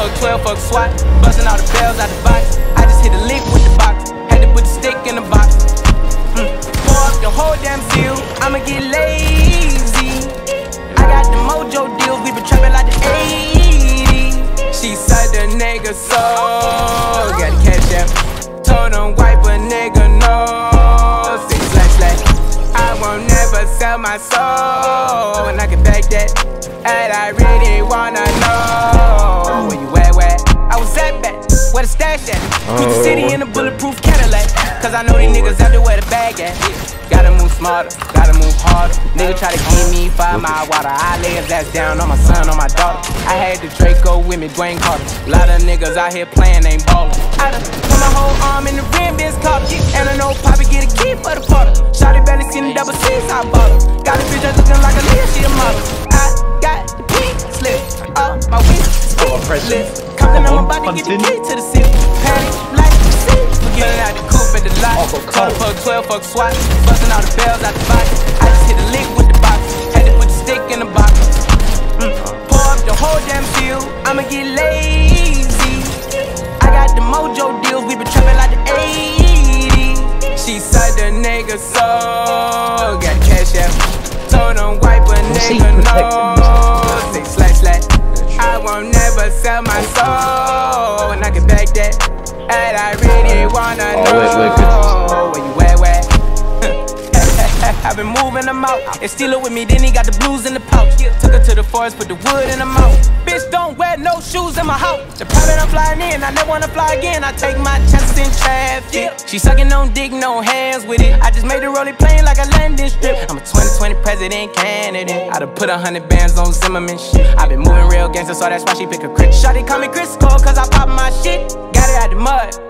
fuck 12, fuck SWAT. Busting all the bells out the box. I just hit a lick with the box. Had to put the stick in the box. Mm. Pour up the whole damn seal. I'ma get lazy. I got the mojo deals. We been trapping like the 80s. She said the nigga so. Got the cash out. Told him wipe a nigga no. Say slash slash. I won't never sell my soul. And I can back that. And I really wanna know where you at, where I was at back, where the stash at. Put the city in a oh. bulletproof Cadillac. Cause I know these niggas out there where the bag at. Gotta move smarter, gotta move harder. Nigga try to give me five mile water. I lay his ass down on my son, on my daughter. I had the Draco with me, Dwayne Carter. Lot of niggas out here playing, ain't ballin'. I done put my whole arm in the rim, cop. And I know Poppy get a key for the porter. Shotty belly skin double C's, I bought her. Got a bitch that's looking like a Leah, she a waist, slip. Compton on my body, get the key to the city. Panic, like the city. Forgetting out the coupe at the lot. Told fuck 12, fuck SWAT. Busting all the bells out the box. I just hit a lick with the box. Had to put the stick in the box. Mm. Pour up the whole damn seal. I'ma get lazy. I got the mojo deals. We been trapping like the 80s. She said the nigga so. Got cash out. Told him wipe a nigga no. Won't never sell my soul. And I can back that. And I really wanna know where you at? I've been moving them out. And steal it with me, then he got the blues in the pouch. Took her to the forest, put the wood in the mouth. Bitch, don't wear no shoes in my house. The private I'm flying in, I never wanna fly again. I take my chances in traffic. She sucking on dick, no hands with it. I just made the rolling plane like a landing strip. I'm a 2020 president candidate. I done put a hundred bands on Zimmerman shit. I been moving real gangster, so that's why she pick a crit. Shotty call me Chris Cole, cause I pop my shit. Got it out the mud.